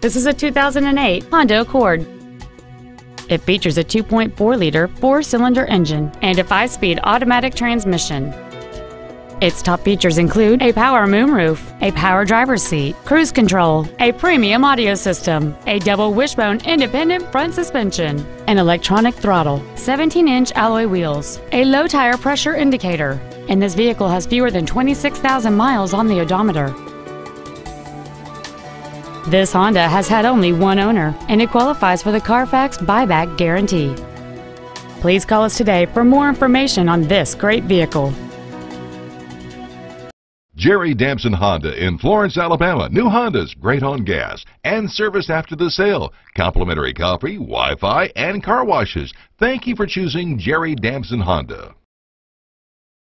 This is a 2008 Honda Accord. It features a 2.4-liter four-cylinder engine and a five-speed automatic transmission. Its top features include a power moonroof, a power driver's seat, cruise control, a premium audio system, a double wishbone independent front suspension, an electronic throttle, 17-inch alloy wheels, a low tire pressure indicator, and this vehicle has fewer than 26,000 miles on the odometer. This Honda has had only one owner, and it qualifies for the Carfax buyback guarantee. Please call us today for more information on this great vehicle. Jerry Damson Honda in Florence, Alabama. New Hondas, great on gas and service after the sale. Complimentary coffee, Wi-Fi, and car washes. Thank you for choosing Jerry Damson Honda.